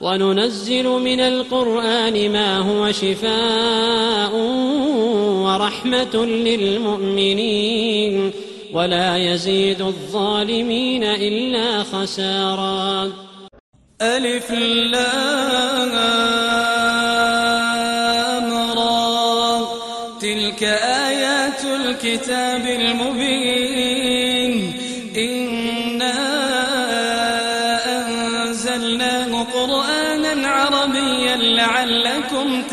وننزل من القرآن ما هو شفاء ورحمة للمؤمنين ولا يزيد الظالمين إلا خسارا. ألف لام را. تلك آيات الكتاب المبين.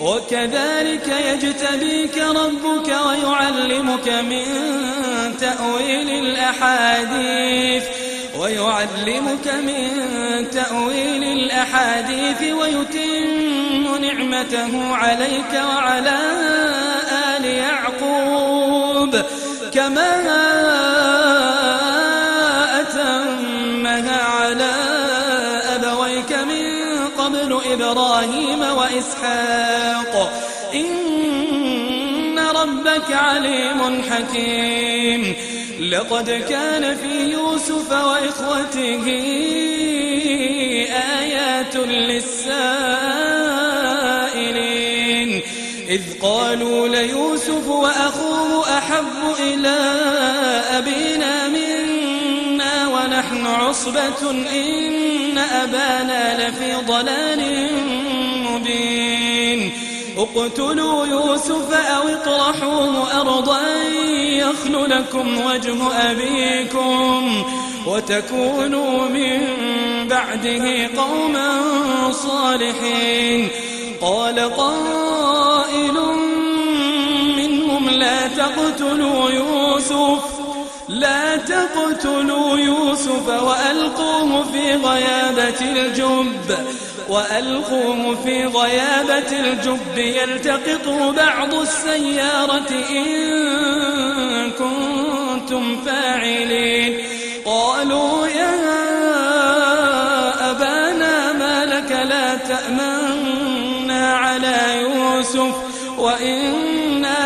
وكذلك يجتبيك ربك ويعلمك من تأويل الأحاديث ويعلمك من تأويل الأحاديث ويتم نعمته عليك وعلى آل يعقوب. كما أتمها على أبويك من قبل إبراهيم وإسحاق. عليم حكيم. لقد كان في يوسف وإخوته آيات للسائلين. إذ قالوا ليوسف وأخوه أحب إلى أبينا منا ونحن عصبة إن أبانا لفي ضلال مبين. اقتلوا يوسف أو اطرحوه أرضا يخل لكم وجه أبيكم وتكونوا من بعده قوما صالحين. قال قائل منهم لا تقتلوا يوسف لا تقتلوا يوسف وألقوه في غيابة الجب. وألقوه في غيابة الجب. يلتقطه بعض السيارة إن كنتم فاعلين. قالوا يا أبانا ما لك لا تأمنا على يوسف.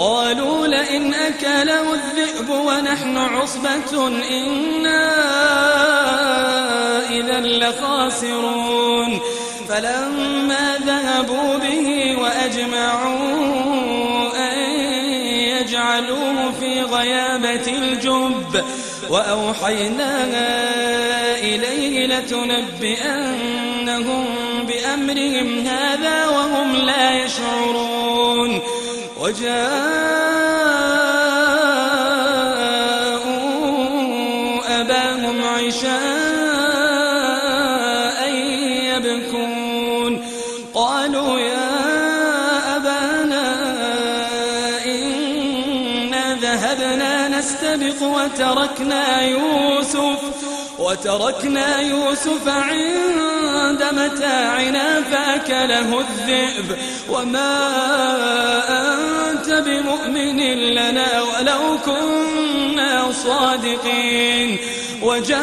قالوا لئن أكله الذئب ونحن عصبة إنا إذا لخاسرون. فلما ذهبوا به وأجمعوا أن يجعلوه في غيابة الجب وأوحينا إليه لتنبئنهم بأمرهم هذا وهم لا يشعرون. وجاءوا أباهم عشاء يبكون. قالوا يا أبانا إنا ذهبنا نستبق وتركنا يوسف. وتركنا يوسف عند متاعنا فأكله الذئب. وما أنت بمؤمن لنا ولو كنا صادقين. وجاءوا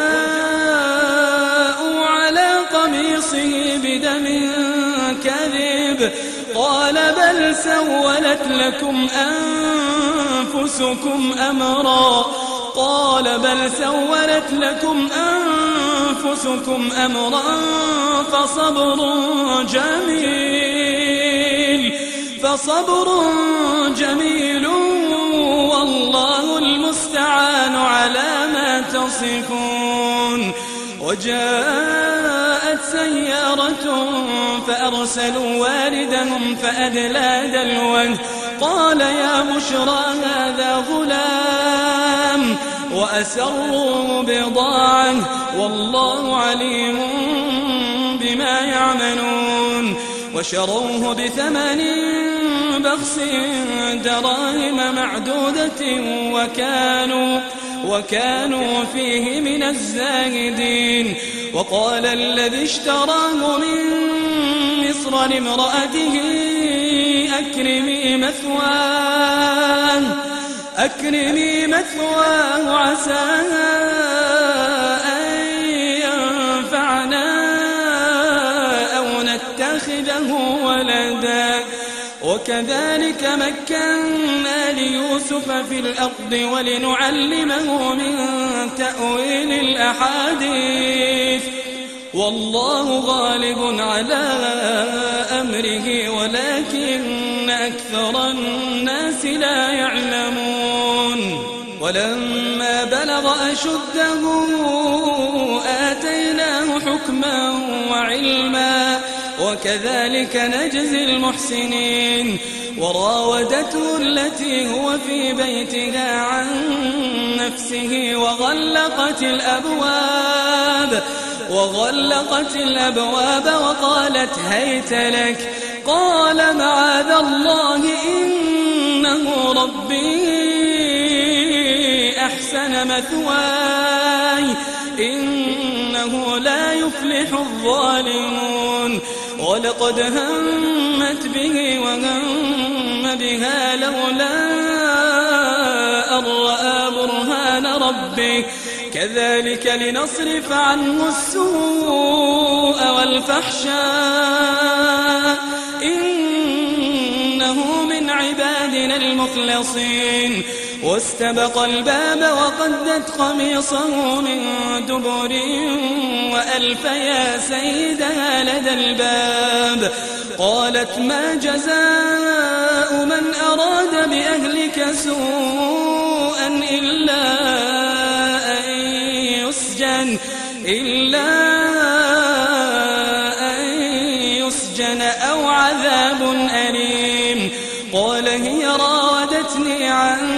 على قميصه بدم كذب. قال بل سولت لكم أنفسكم أمرا. قال بل سولت لكم أنفسكم أمرا فصبر جميل فصبر جميل والله المستعان على ما تصفون. وجاءت سيارة فأرسلوا واردهم فأدلى دلوه قال يا بشرى هذا غلام. وأسروا بضاعة والله عليم بما يعملون وشروه بثمن بخس دراهم معدودة وكانوا وكانوا فيه من الزاهدين وقال الذي اشتراه من مصر لامرأته أكرمي مثواه أكرمي مثواه عسى أن ينفعنا أو نتخذه ولدا. وكذلك مكنا ليوسف في الأرض ولنعلمه من تأويل الأحاديث. والله غالب على أمره ولكن أكثر الناس لا يعلمون. ولما بلغ أشده آتيناه حكما وعلما وكذلك نجزي المحسنين وراودته التي هو في بيتها عن نفسه وغلقت الأبواب وغلقت الأبواب وقالت هيت لك قال معاذ الله إنه ربي مثواي. إنه لا يفلح الظالمون. ولقد همت به وهم بها لولا أن رأى برهان ربه. كذلك لنصرف عنه السوء والفحشاء. إنه من عبادنا المخلصين. واستبق الباب وقدت قميصه من دبر وألف يا سيدها لدى الباب. قالت ما جزاء من أراد بأهلك سوءا إلا أن يسجن إلا أن يسجن أو عذاب أليم. قال هي راودتني عن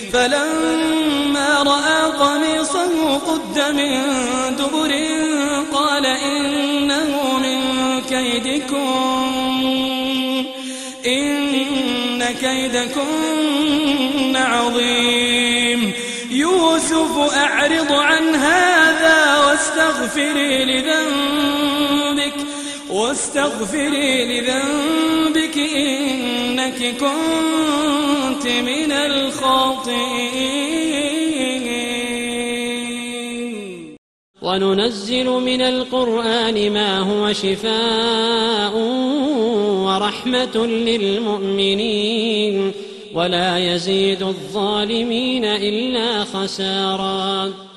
فلما رأى قميصه قد من دبر قال إنه من كيدكم إن كيدكن عظيم. يوسف أعرض عن هذا واستغفري لذنبك واستغفري لذنبك إنك كنت من الخاطئين. وننزل من القرآن ما هو شفاء ورحمة للمؤمنين. ولا يزيد الظالمين إلا خساراً.